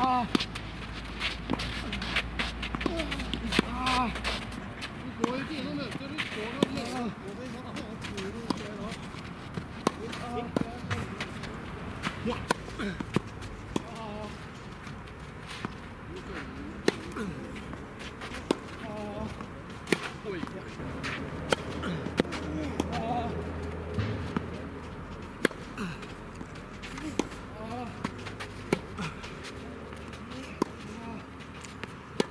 Du går ikke inn og møter,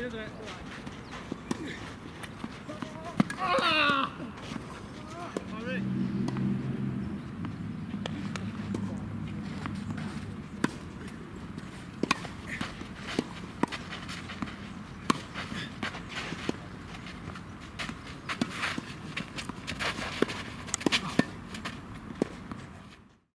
Yeah, that's right.